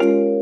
you